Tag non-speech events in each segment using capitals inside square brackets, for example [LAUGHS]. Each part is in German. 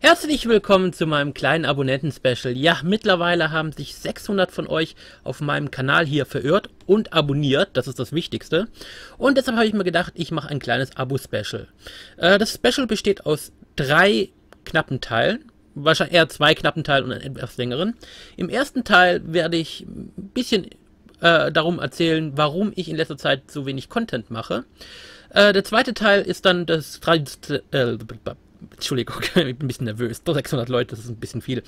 Herzlich willkommen zu meinem kleinen Abonnenten-Special. Ja, mittlerweile haben sich 600 von euch auf meinem Kanal hier verirrt und abonniert. Das ist das Wichtigste. Und deshalb habe ich mir gedacht, ich mache ein kleines Abo-Special. Äh, das Special besteht aus drei knappen Teilen. Wahrscheinlich eher zwei knappen Teilen und einen etwas längeren. Im ersten Teil werde ich ein bisschen äh, darum erzählen, warum ich in letzter Zeit so wenig Content mache. Äh, der zweite Teil ist dann das äh, Entschuldigung, [LAUGHS] ich bin ein bisschen nervös. 600 Leute, das ist ein bisschen viel.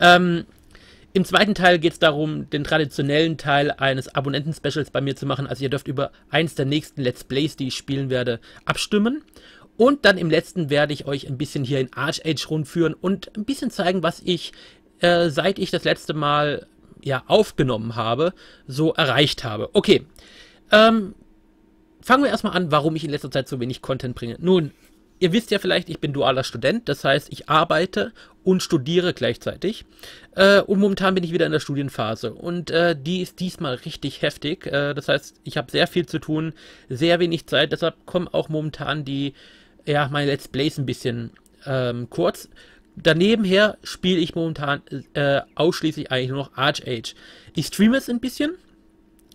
Ähm, Im zweiten Teil geht es darum, den traditionellen Teil eines Abonnenten-Specials bei mir zu machen. Also ihr dürft über eins der nächsten Let's Plays, die ich spielen werde, abstimmen. Und dann im letzten werde ich euch ein bisschen hier in Arch Age rundführen und ein bisschen zeigen, was ich, äh, seit ich das letzte Mal ja, aufgenommen habe, so erreicht habe. Okay, ähm, fangen wir erstmal an, warum ich in letzter Zeit so wenig Content bringe. Nun, Ihr wisst ja vielleicht, ich bin dualer Student, das heißt, ich arbeite und studiere gleichzeitig. Äh, und momentan bin ich wieder in der Studienphase. Und äh, die ist diesmal richtig heftig. Äh, das heißt, ich habe sehr viel zu tun, sehr wenig Zeit. Deshalb kommen auch momentan die, ja, meine Let's Plays ein bisschen ähm, kurz. Daneben her spiele ich momentan äh, ausschließlich eigentlich nur noch Arch Age. Ich streame es ein bisschen.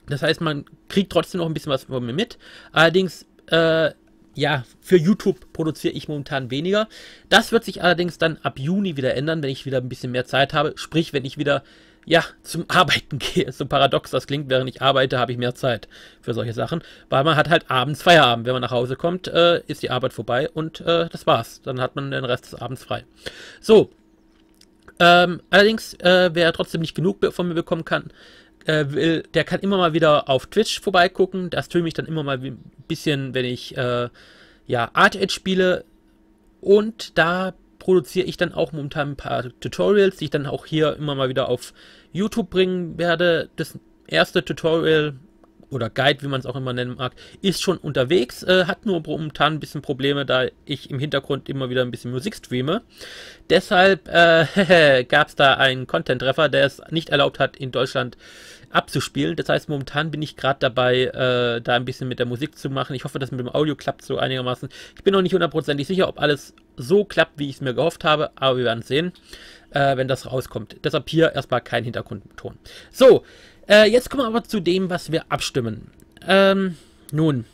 Das heißt, man kriegt trotzdem noch ein bisschen was von mir mit. Allerdings äh, ja, für YouTube produziere ich momentan weniger. Das wird sich allerdings dann ab Juni wieder ändern, wenn ich wieder ein bisschen mehr Zeit habe. Sprich, wenn ich wieder ja, zum [LAUGHS] Arbeiten gehe. So paradox das klingt, während ich arbeite, habe ich mehr Zeit für solche Sachen. Weil man hat halt abends Feierabend. Wenn man nach Hause kommt, äh, ist die Arbeit vorbei und äh, das war's. Dann hat man den Rest des Abends frei. So. Ähm, allerdings, äh, wer trotzdem nicht genug von mir bekommen kann, äh, will, der kann immer mal wieder auf Twitch vorbeigucken. Da streame ich dann immer mal ein bisschen, wenn ich äh, ja, Art Edge spiele. Und da produziere ich dann auch momentan ein paar Tutorials, die ich dann auch hier immer mal wieder auf YouTube bringen werde. Das erste Tutorial oder Guide, wie man es auch immer nennen mag, ist schon unterwegs, äh, hat nur momentan ein bisschen Probleme, da ich im Hintergrund immer wieder ein bisschen Musik streame. Deshalb äh, [LAUGHS] gab es da einen Content-Treffer, der es nicht erlaubt hat, in Deutschland abzuspielen. Das heißt, momentan bin ich gerade dabei, äh, da ein bisschen mit der Musik zu machen. Ich hoffe, dass mit dem Audio klappt so einigermaßen. Ich bin noch nicht hundertprozentig sicher, ob alles so klappt, wie ich es mir gehofft habe, aber wir werden sehen, äh, wenn das rauskommt. Deshalb hier erstmal kein Hintergrundton. So, äh, jetzt kommen wir aber zu dem, was wir abstimmen. Ähm, nun,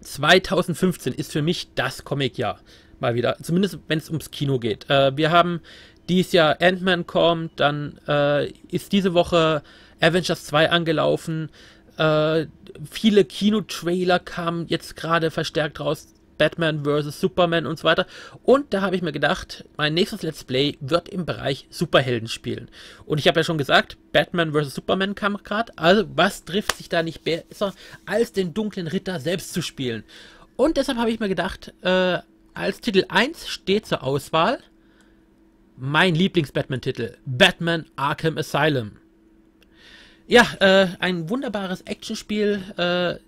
2015 ist für mich das Comic-Jahr. Mal wieder. Zumindest, wenn es ums Kino geht. Äh, wir haben dieses Jahr Ant-Man kommt, dann äh, ist diese Woche Avengers 2 angelaufen. Äh, viele Kinotrailer kamen jetzt gerade verstärkt raus. Batman vs. Superman und so weiter. Und da habe ich mir gedacht, mein nächstes Let's Play wird im Bereich Superhelden spielen. Und ich habe ja schon gesagt, Batman vs. Superman kam gerade. Also was trifft sich da nicht besser, als den dunklen Ritter selbst zu spielen? Und deshalb habe ich mir gedacht, äh, als Titel 1 steht zur Auswahl mein Lieblings-Batman-Titel, Batman Arkham Asylum. Ja, äh, ein wunderbares Actionspiel äh,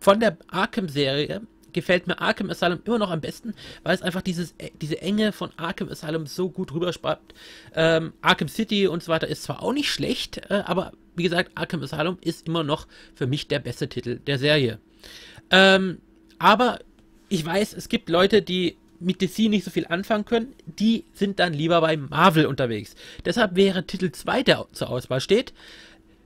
von der Arkham-Serie gefällt mir Arkham Asylum immer noch am besten, weil es einfach dieses, äh, diese Enge von Arkham Asylum so gut rüberspappt. Ähm, Arkham City und so weiter ist zwar auch nicht schlecht, äh, aber wie gesagt, Arkham Asylum ist immer noch für mich der beste Titel der Serie. Ähm, aber ich weiß, es gibt Leute, die mit DC nicht so viel anfangen können, die sind dann lieber bei Marvel unterwegs. Deshalb wäre Titel 2, der zur Auswahl steht,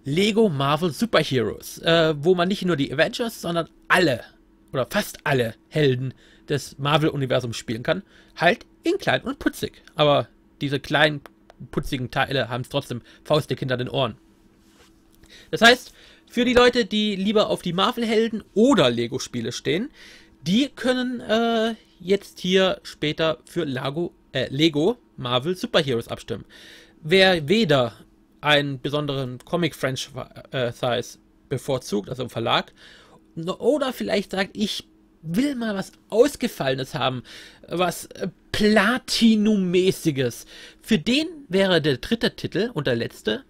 Lego Marvel Superheroes, äh, wo man nicht nur die Avengers, sondern alle oder fast alle Helden des Marvel-Universums spielen kann. Halt in klein und putzig. Aber diese kleinen, putzigen Teile haben es trotzdem faustdick hinter den Ohren. Das heißt, für die Leute, die lieber auf die Marvel-Helden oder Lego-Spiele stehen, die können äh, jetzt hier später für Lago, äh, Lego Marvel Superheroes abstimmen. Wer weder einen besonderen Comic-Franchise bevorzugt, also im Verlag, oder vielleicht sagt, ich will mal was Ausgefallenes haben, was äh, Platinum-mäßiges. Für den wäre der dritte Titel und der letzte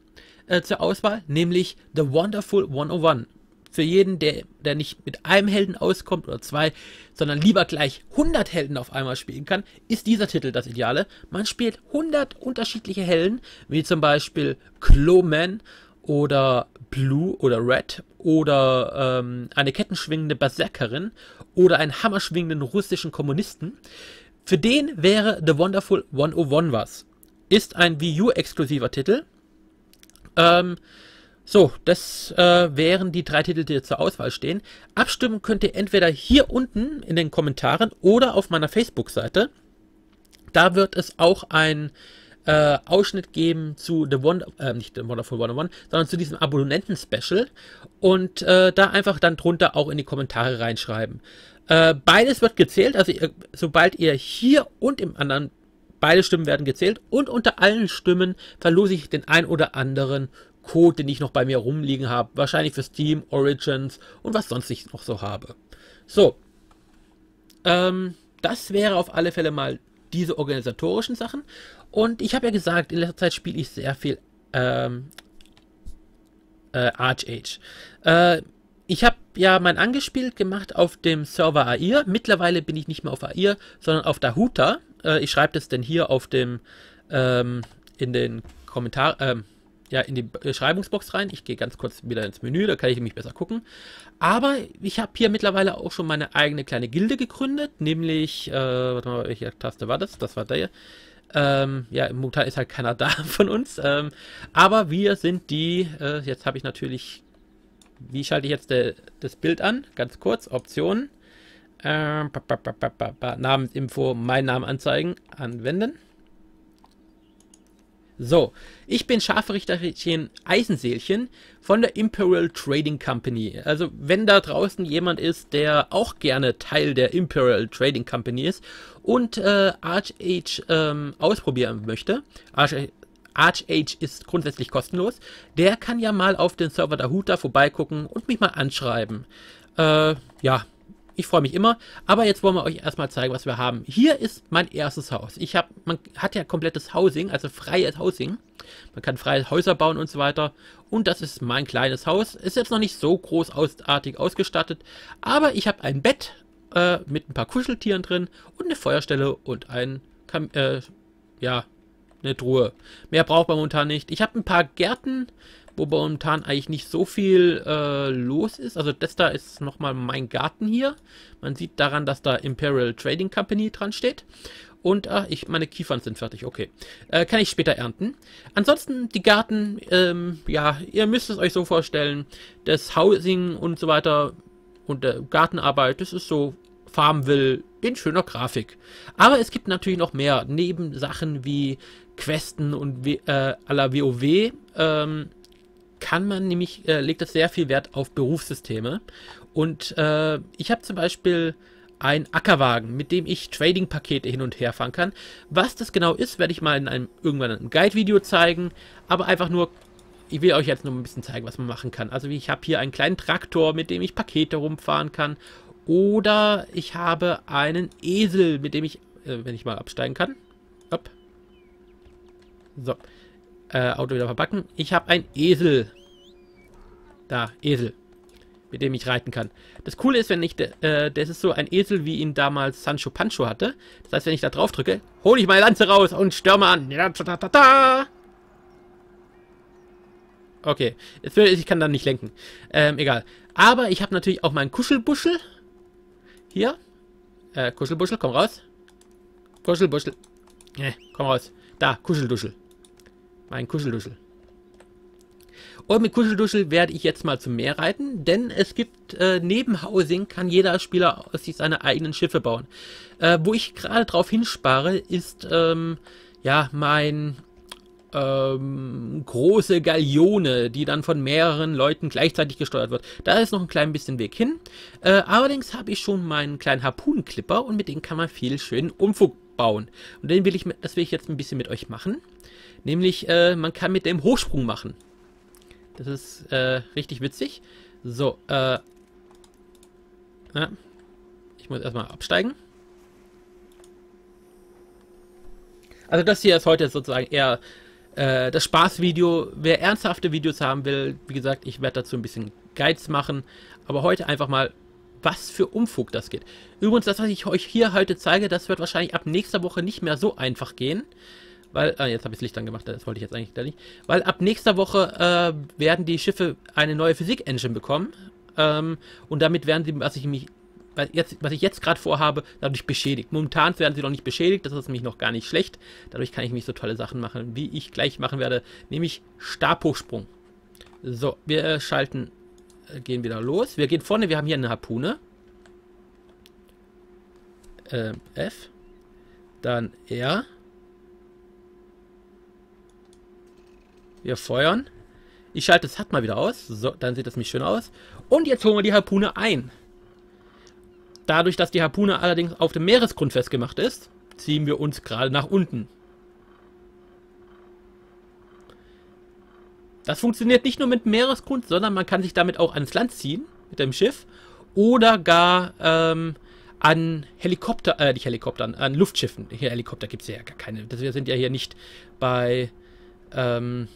äh, zur Auswahl, nämlich The Wonderful 101. Für jeden, der, der nicht mit einem Helden auskommt oder zwei, sondern lieber gleich 100 Helden auf einmal spielen kann, ist dieser Titel das Ideale. Man spielt 100 unterschiedliche Helden, wie zum Beispiel Cloman oder Blue oder Red oder ähm, eine kettenschwingende Berserkerin oder einen hammerschwingenden russischen Kommunisten. Für den wäre The Wonderful 101 was. Ist ein Wii U-exklusiver Titel. Ähm, so, das äh, wären die drei Titel, die zur Auswahl stehen. Abstimmen könnt ihr entweder hier unten in den Kommentaren oder auf meiner Facebook-Seite. Da wird es auch ein äh, Ausschnitt geben zu The Wonder, äh, nicht The Wonderful 101, sondern zu diesem Abonnenten-Special und äh, da einfach dann drunter auch in die Kommentare reinschreiben. Äh, beides wird gezählt, also ihr, sobald ihr hier und im anderen, beide Stimmen werden gezählt und unter allen Stimmen verlose ich den ein oder anderen Code, den ich noch bei mir rumliegen habe. Wahrscheinlich für Steam, Origins und was sonst ich noch so habe. So. Ähm, das wäre auf alle Fälle mal diese organisatorischen Sachen. Und ich habe ja gesagt, in letzter Zeit spiele ich sehr viel ähm, äh, Archage. Äh, ich habe ja mein angespielt gemacht auf dem Server AIR. Mittlerweile bin ich nicht mehr auf AIR, sondern auf Dahuta. Äh, ich schreibe das denn hier auf dem ähm, in den Kommentar ähm, ja in die Beschreibungsbox rein. Ich gehe ganz kurz wieder ins Menü, da kann ich mich besser gucken. Aber ich habe hier mittlerweile auch schon meine eigene kleine Gilde gegründet, nämlich, äh, warte mal, welche Taste war das? Das war der. Ähm, ja, momentan ist halt keiner [LAUGHS] da von uns. Ähm, aber wir sind die, äh, jetzt habe ich natürlich, wie schalte ich jetzt de, das Bild an? Ganz kurz, Optionen. Äh, Namensinfo, mein Namen anzeigen, anwenden. So, ich bin Scharfrichterchen Eisenseelchen von der Imperial Trading Company. Also, wenn da draußen jemand ist, der auch gerne Teil der Imperial Trading Company ist und äh, Archage ähm, ausprobieren möchte, Arch Archage ist grundsätzlich kostenlos, der kann ja mal auf den Server der Huta vorbeigucken und mich mal anschreiben. Äh, ja, ich freue mich immer. Aber jetzt wollen wir euch erstmal zeigen, was wir haben. Hier ist mein erstes Haus. Ich habe, man hat ja komplettes Housing, also freies Housing. Man kann freie Häuser bauen und so weiter. Und das ist mein kleines Haus. Ist jetzt noch nicht so großartig ausgestattet. Aber ich habe ein Bett äh, mit ein paar Kuscheltieren drin und eine Feuerstelle und ein, äh, ja, eine Truhe. Mehr braucht man momentan nicht. Ich habe ein paar Gärten wo momentan eigentlich nicht so viel äh, los ist. Also das da ist nochmal mein Garten hier. Man sieht daran, dass da Imperial Trading Company dran steht. Und ach, ich, meine Kiefern sind fertig, okay. Äh, kann ich später ernten. Ansonsten die Garten, ähm, ja, ihr müsst es euch so vorstellen, das Housing und so weiter und der Gartenarbeit, das ist so Farmville in schöner Grafik. Aber es gibt natürlich noch mehr Nebensachen wie Questen und äh, la WoW. Ähm, kann man nämlich, äh, legt es sehr viel Wert auf Berufssysteme. Und äh, ich habe zum Beispiel einen Ackerwagen, mit dem ich Trading-Pakete hin und her fahren kann. Was das genau ist, werde ich mal in einem irgendwann ein Guide-Video zeigen. Aber einfach nur, ich will euch jetzt nur ein bisschen zeigen, was man machen kann. Also ich habe hier einen kleinen Traktor, mit dem ich Pakete rumfahren kann. Oder ich habe einen Esel, mit dem ich, äh, wenn ich mal absteigen kann. Up. So äh, Auto wieder verpacken. Ich habe ein Esel. Da, Esel. Mit dem ich reiten kann. Das Coole ist, wenn ich, äh, das ist so ein Esel, wie ihn damals Sancho Pancho hatte. Das heißt, wenn ich da drauf drücke, hole ich meine Lanze raus und stürme an. Okay, jetzt ich kann dann nicht lenken. Ähm, egal. Aber ich habe natürlich auch meinen Kuschelbuschel. Hier. Äh, Kuschelbuschel, komm raus. Kuschelbuschel. Äh, komm raus. Da, Kuschelduschel. Mein Kuschelduschel. Und mit Kuschelduschel werde ich jetzt mal zum Meer reiten, denn es gibt äh, neben Housing kann jeder Spieler sich seine eigenen Schiffe bauen. Äh, wo ich gerade drauf hinspare, ist ähm, ja mein ähm, große Galeone, die dann von mehreren Leuten gleichzeitig gesteuert wird. Da ist noch ein klein bisschen Weg hin. Äh, allerdings habe ich schon meinen kleinen Harpunenklipper und mit dem kann man viel schönen Umfug bauen. Und den will ich, das will ich jetzt ein bisschen mit euch machen. Nämlich, äh, man kann mit dem Hochsprung machen. Das ist äh, richtig witzig. So, äh, ja. ich muss erstmal absteigen. Also das hier ist heute sozusagen eher äh, das Spaßvideo. Wer ernsthafte Videos haben will, wie gesagt, ich werde dazu ein bisschen Guides machen. Aber heute einfach mal, was für Umfug das geht. Übrigens, das, was ich euch hier heute zeige, das wird wahrscheinlich ab nächster Woche nicht mehr so einfach gehen. Weil, ah, jetzt habe ich das Licht angemacht, das wollte ich jetzt eigentlich gar nicht. Weil ab nächster Woche äh, werden die Schiffe eine neue Physik-Engine bekommen. Ähm, und damit werden sie, was ich mich jetzt, was ich jetzt gerade vorhabe, dadurch beschädigt. Momentan werden sie noch nicht beschädigt, das ist nämlich noch gar nicht schlecht. Dadurch kann ich mich so tolle Sachen machen, wie ich gleich machen werde, nämlich Stabhochsprung. So, wir äh, schalten, äh, gehen wieder los. Wir gehen vorne, wir haben hier eine Harpune. Ähm, F. Dann R. Wir feuern. Ich schalte das HUD mal wieder aus. So, dann sieht das mich schön aus. Und jetzt holen wir die Harpune ein. Dadurch, dass die Harpune allerdings auf dem Meeresgrund festgemacht ist, ziehen wir uns gerade nach unten. Das funktioniert nicht nur mit Meeresgrund, sondern man kann sich damit auch ans Land ziehen, mit dem Schiff. Oder gar ähm, an Helikopter, äh, nicht Helikoptern, an Luftschiffen. Hier Helikopter gibt es ja gar keine. Wir sind ja hier nicht bei ähm,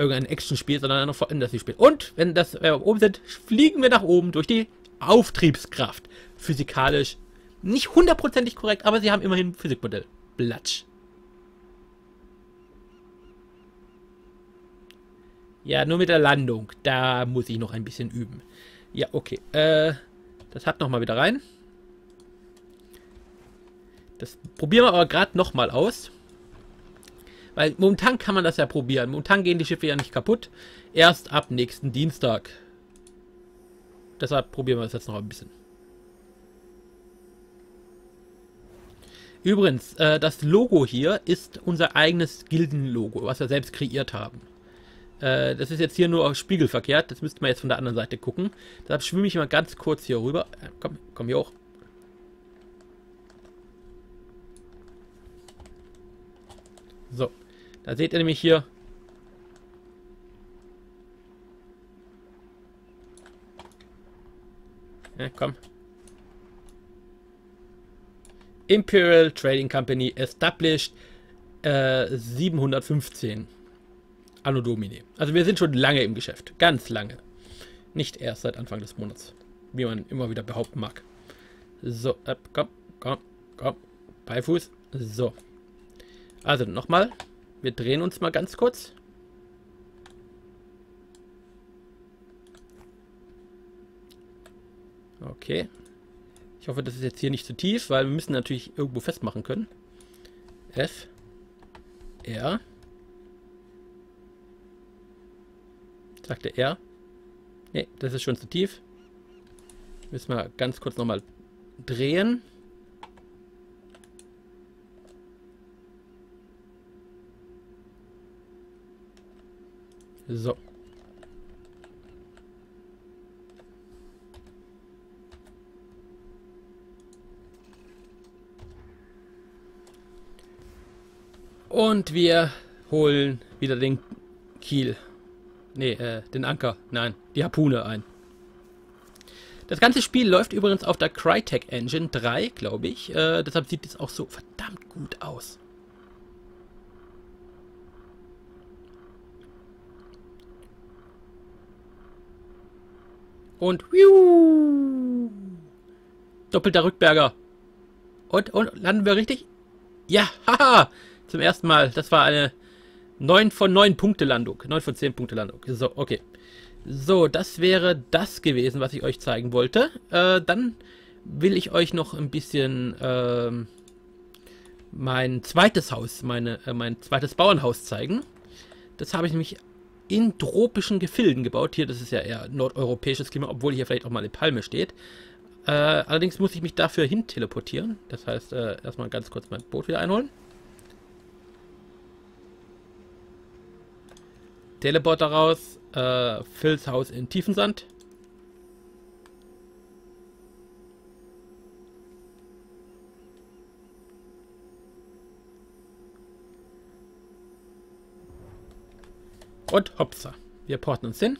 irgendein Action-Spiel, sondern ein Fantasy-Spiel. Und wenn das wir äh, oben sind, fliegen wir nach oben durch die Auftriebskraft. Physikalisch nicht hundertprozentig korrekt, aber sie haben immerhin ein Physikmodell. Blatsch. Ja, nur mit der Landung. Da muss ich noch ein bisschen üben. Ja, okay. Äh, das hat nochmal wieder rein. Das probieren wir aber gerade nochmal aus. Weil momentan kann man das ja probieren. Momentan gehen die Schiffe ja nicht kaputt. Erst ab nächsten Dienstag. Deshalb probieren wir das jetzt noch ein bisschen. Übrigens, äh, das Logo hier ist unser eigenes Gildenlogo, was wir selbst kreiert haben. Äh, das ist jetzt hier nur spiegelverkehrt. Das müsste man jetzt von der anderen Seite gucken. Deshalb schwimme ich mal ganz kurz hier rüber. Äh, komm, komm hier hoch. So. Da seht ihr nämlich hier. Ja, komm. Imperial Trading Company established äh, 715. Anno Domini. Also wir sind schon lange im Geschäft. Ganz lange. Nicht erst seit Anfang des Monats. Wie man immer wieder behaupten mag. So, äh, komm, komm, komm. Beifuß. So. Also nochmal. Wir drehen uns mal ganz kurz. Okay. Ich hoffe, das ist jetzt hier nicht zu tief, weil wir müssen natürlich irgendwo festmachen können. F. R. Sagte R. Ne, das ist schon zu tief. Müssen wir ganz kurz nochmal drehen. So. Und wir holen wieder den Kiel. Ne, äh, den Anker. Nein, die Harpune ein. Das ganze Spiel läuft übrigens auf der Crytek Engine 3, glaube ich. Äh, deshalb sieht es auch so verdammt gut aus. Und wiu, doppelter Rückberger. Und, und, landen wir richtig? Ja, haha, zum ersten Mal. Das war eine 9 von 9 Punkte Landung. 9 von 10 Punkte Landung. So, okay. So, das wäre das gewesen, was ich euch zeigen wollte. Äh, dann will ich euch noch ein bisschen äh, mein zweites Haus, meine, äh, mein zweites Bauernhaus zeigen. Das habe ich nämlich in tropischen Gefilden gebaut. Hier, das ist ja eher nordeuropäisches Klima, obwohl hier vielleicht auch mal eine Palme steht. Äh, allerdings muss ich mich dafür hin teleportieren. Das heißt, äh, erstmal ganz kurz mein Boot wieder einholen. Teleporter raus. Äh, Phils Haus in Tiefensand. Und hopsa. Wir porten uns hin.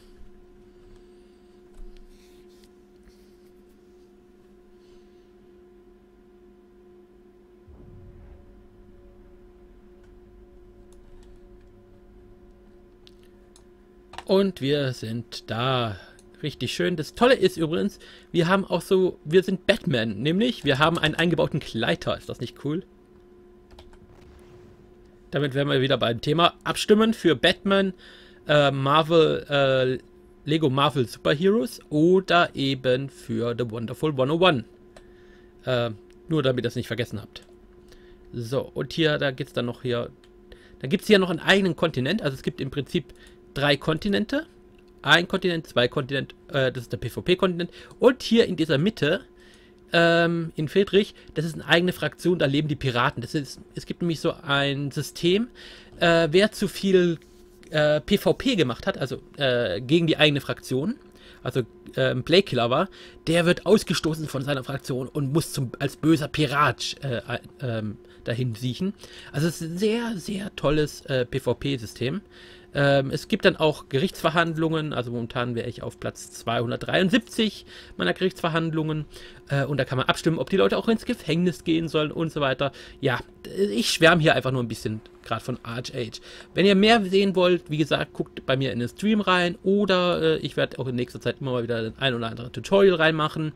Und wir sind da. Richtig schön. Das Tolle ist übrigens, wir haben auch so, wir sind Batman, nämlich wir haben einen eingebauten Gleiter. Ist das nicht cool? Damit werden wir wieder beim Thema abstimmen für Batman, äh, Marvel, äh, Lego Marvel Superheroes oder eben für The Wonderful 101. Äh, nur damit ihr es nicht vergessen habt. So, und hier, da geht es dann noch hier. Da gibt es hier noch einen eigenen Kontinent. Also es gibt im Prinzip drei Kontinente. Ein Kontinent, zwei Kontinent, äh, das ist der PvP-Kontinent. Und hier in dieser Mitte, ähm, in Friedrich, das ist eine eigene Fraktion, da leben die Piraten. Das ist, es gibt nämlich so ein System, äh, wer zu viel äh, PvP gemacht hat, also äh, gegen die eigene Fraktion, also äh, Playkiller war, der wird ausgestoßen von seiner Fraktion und muss zum, als böser Pirat äh, ähm, dahin siechen. Also es ist ein sehr, sehr tolles äh, PvP-System. Ähm, es gibt dann auch Gerichtsverhandlungen, also momentan wäre ich auf Platz 273 meiner Gerichtsverhandlungen äh, und da kann man abstimmen, ob die Leute auch ins Gefängnis gehen sollen und so weiter. Ja, ich schwärme hier einfach nur ein bisschen gerade von Archage. Wenn ihr mehr sehen wollt, wie gesagt, guckt bei mir in den Stream rein oder äh, ich werde auch in nächster Zeit immer mal wieder ein oder andere Tutorial reinmachen.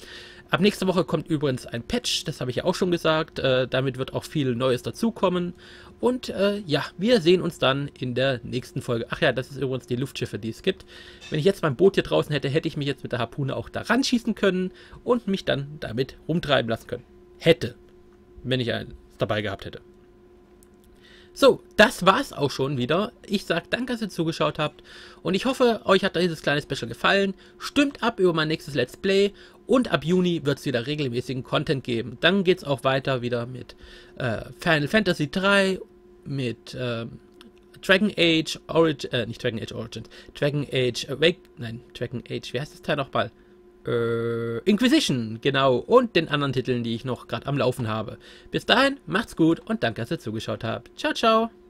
Ab nächster Woche kommt übrigens ein Patch, das habe ich ja auch schon gesagt. Äh, damit wird auch viel Neues dazukommen. Und äh, ja, wir sehen uns dann in der nächsten Folge. Ach ja, das ist übrigens die Luftschiffe, die es gibt. Wenn ich jetzt mein Boot hier draußen hätte, hätte ich mich jetzt mit der Harpune auch da ranschießen können und mich dann damit rumtreiben lassen können. Hätte. Wenn ich eins dabei gehabt hätte. So, das war's auch schon wieder. Ich sage danke, dass ihr zugeschaut habt und ich hoffe, euch hat dieses kleine Special gefallen. Stimmt ab über mein nächstes Let's Play und ab Juni wird es wieder regelmäßigen Content geben. Dann geht es auch weiter wieder mit äh, Final Fantasy 3, mit äh, Dragon Age Origin, äh, nicht Dragon Age Origins, Dragon Age Awake, nein, Dragon Age, wie heißt das Teil nochmal? Äh, Inquisition, genau, und den anderen Titeln, die ich noch gerade am Laufen habe. Bis dahin, macht's gut und danke, dass ihr zugeschaut habt. Ciao, ciao.